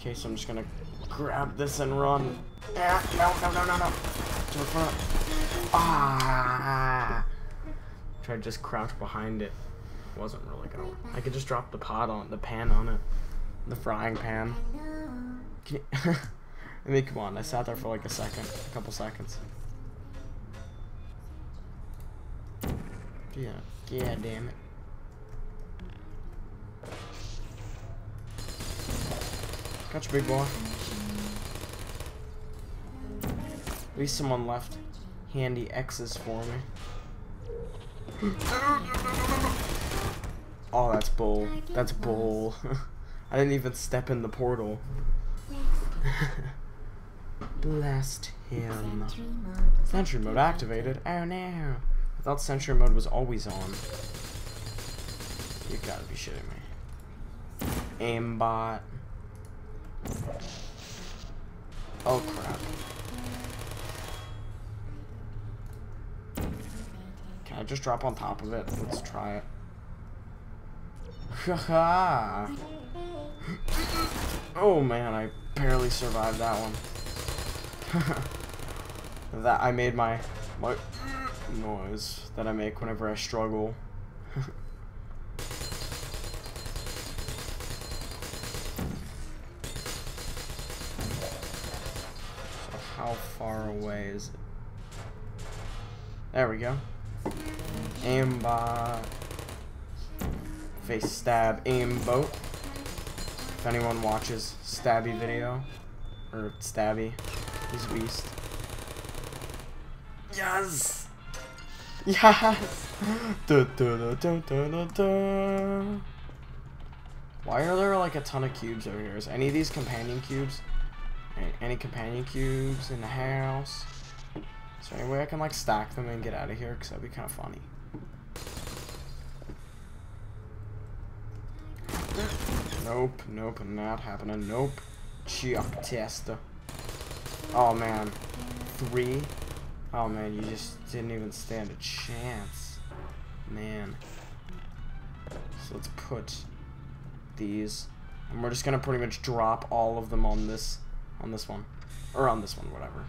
Okay, so I'm just gonna grab this and run. Ah, no, no, no, no, no. To the front. Ah. Try to just crouch behind it. Wasn't really gonna work. I could just drop the pot on the pan on it, the frying pan. Can you, I mean, come on. I sat there for like a second, a couple seconds. Yeah, yeah, damn it. Gotcha, big boy. At least someone left handy X's for me. Oh, that's bull. That's bull. I didn't even step in the portal. Blast him. Sentry mode activated. Oh no. I thought sentry mode was always on. You gotta be shitting me. Aimbot. Oh crap. Can I just drop on top of it? Let's try it. Haha. oh man, I barely survived that one. that I made my my noise that I make whenever I struggle. how far away is it? There we go. Aimbot. Face stab aimbot. If anyone watches Stabby video, or Stabby, he's a beast. Yes! Yes! Why are there like a ton of cubes over here? Is any of these companion cubes? Any, any companion cubes in the house? Is there any way I can like stack them and get out of here? Because that'd be kind of funny. Nope, nope, not happening. Nope. Chuck tester. Oh man. Three? Oh man, you just didn't even stand a chance. Man. So let's put these. And we're just gonna pretty much drop all of them on this on this one. Or on this one, whatever.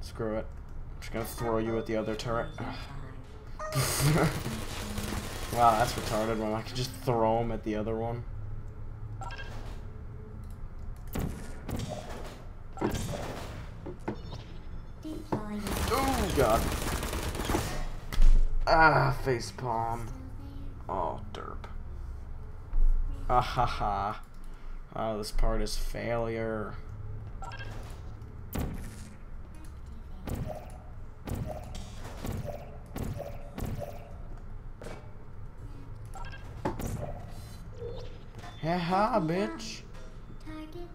Screw it. I'm just gonna throw you at the other turret. wow, that's retarded when I can just throw him at the other one. Oh god. Ah, face palm. Oh, derp. Ah ha ha. Oh, this part is failure. Yeah, bitch.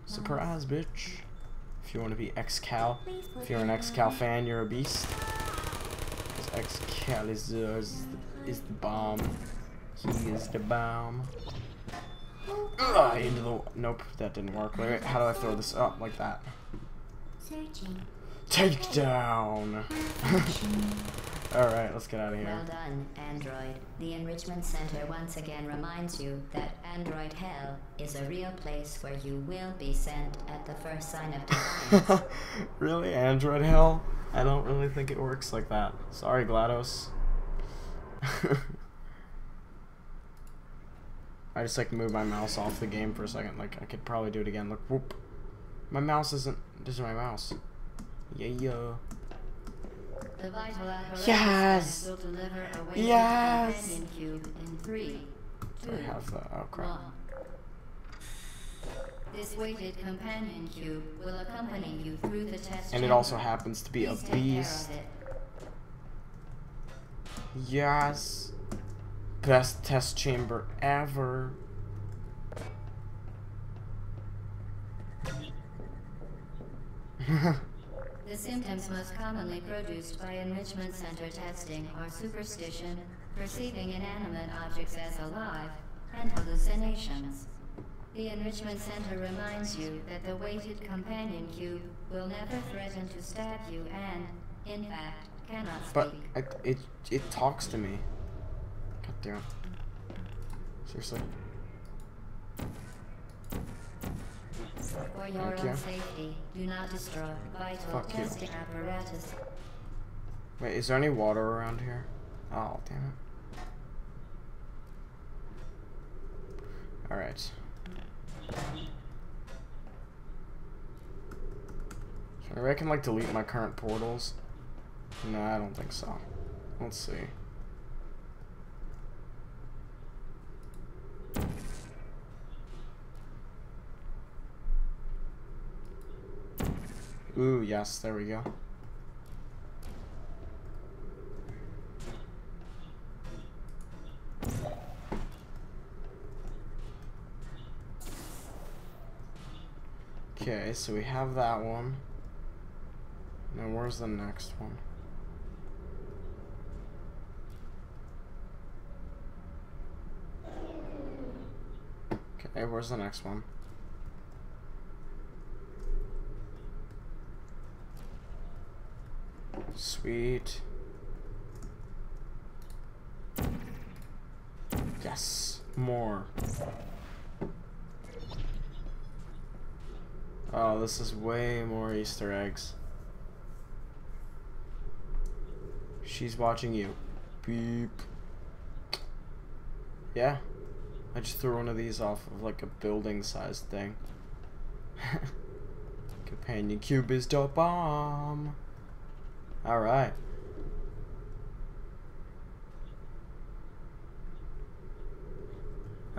Surprise, bitch. If you want to be X-Cal, if you're an X-Cal fan, you're a beast. Because X-Cal is, uh, is, the, is the bomb. He is the bomb. Ugh, into the... Nope, that didn't work. Wait, how do I throw this up like that? Take down! Alright, let's get out of here. Well done, Android. The Enrichment Center once again reminds you that Android Hell is a real place where you will be sent at the first sign of defiance. really? Android hell? I don't really think it works like that. Sorry, GLaDOS. I just like move my mouse off the game for a second. Like I could probably do it again. Look, whoop. My mouse isn't. This is my mouse. Yeah, yeah. The vital apparatus Yes! will deliver a weighted Yes! companion cube in three, two, Do I have the? Oh crap. one. This weighted companion cube will accompany you through the test And it also happens to be a Please take care of beast. it. Yes. Best test chamber ever. The symptoms most commonly produced by enrichment center testing are superstition, perceiving inanimate objects as alive, and hallucinations. The enrichment center reminds you that the weighted companion cube will never threaten to stab you and, in fact, cannot but speak. it, it it talks to me. Damn it. Seriously. For your Thank own you. safety, do not destroy vital Fuck you. testing apparatus. Wait, is there any water around here? Oh, damn it. Alright. Maybe I can like delete my current portals. No, I don't think so. Let's see. Ooh, yes, there we go. Okay, so we have that one. Now where's the next one? Okay, where's the next one? Sweet. Yes, more. Oh, this is way more Easter eggs. She's watching you. Beep. Yeah. I just threw one of these off of like a building sized thing. Companion cube is the bomb. Alright.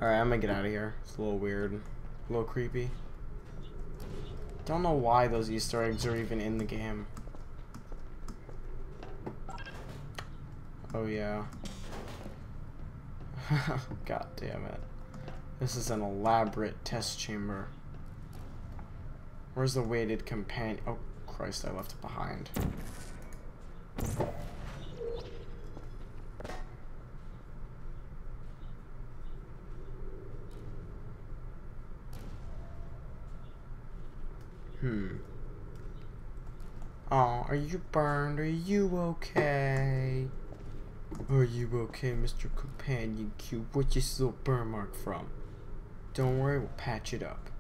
Alright, I'm gonna get out of here. It's a little weird. A little creepy. Don't know why those Easter eggs are even in the game. Oh yeah. God damn it. This is an elaborate test chamber. Where's the weighted companion? Oh Christ, I left it behind. Hmm. Oh, are you burned? Are you okay? Are you okay, Mr. Companion Cube? What's your little burn mark from? Don't worry, we'll patch it up.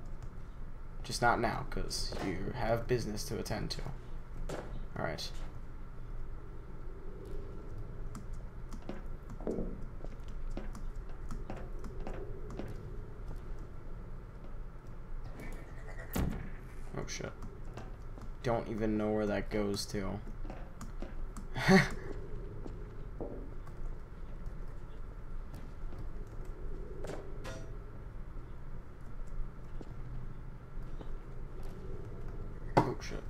Just not now, because you have business to attend to. Alright. Oh shit. Don't even know where that goes to. oh shit.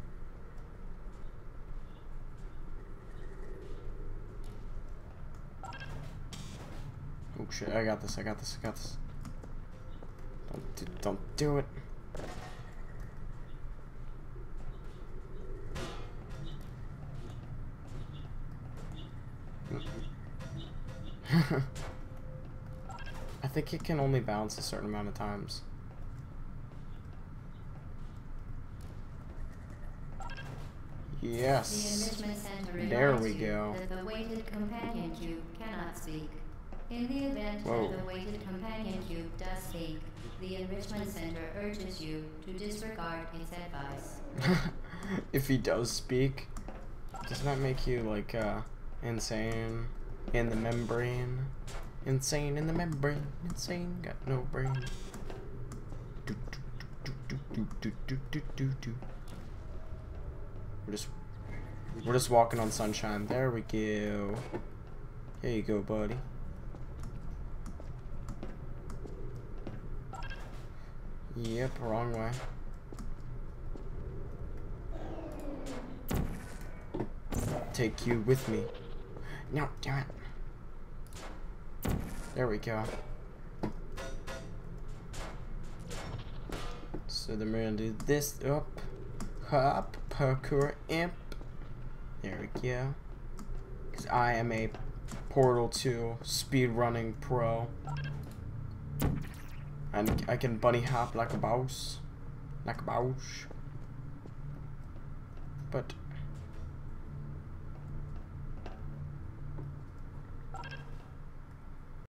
Shit, I got this, I got this, I got this. Don't do, don't do it. I think it can only bounce a certain amount of times. Yes. center There we go. that the weighted companion cube cannot speak. In the event Whoa. that the weighted companion cube does speak, the Enrichment Center urges you to disregard its advice. if he does speak, does that make you like uh, insane in the membrane? Insane in the membrane, insane, got no brain. We're just we're just walking on sunshine. There we go. Here you go, buddy. Yep, wrong way. Take you with me. No, damn it. There we go. So then we're gonna do this up, hop, parkour, imp. There we go. Cause I am a Portal 2 speedrunning pro. And I can bunny hop like a boss. Like a boss. But